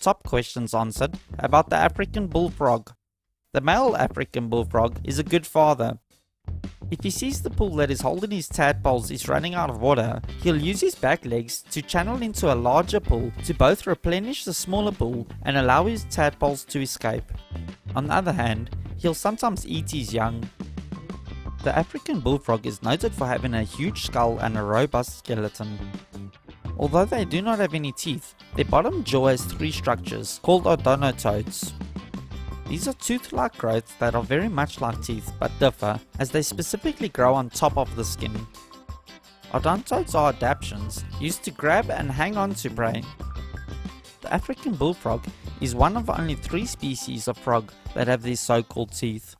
top questions answered about the African bullfrog. The male African bullfrog is a good father. If he sees the pool that is holding his tadpoles is running out of water, he'll use his back legs to channel into a larger pool to both replenish the smaller pool and allow his tadpoles to escape. On the other hand, he'll sometimes eat his young. The African bullfrog is noted for having a huge skull and a robust skeleton. Although they do not have any teeth, their bottom jaw has three structures, called odontodes. These are tooth-like growths that are very much like teeth but differ as they specifically grow on top of the skin. Odontodes are adaptations used to grab and hang on to prey. The African bullfrog is one of only three species of frog that have these so-called teeth.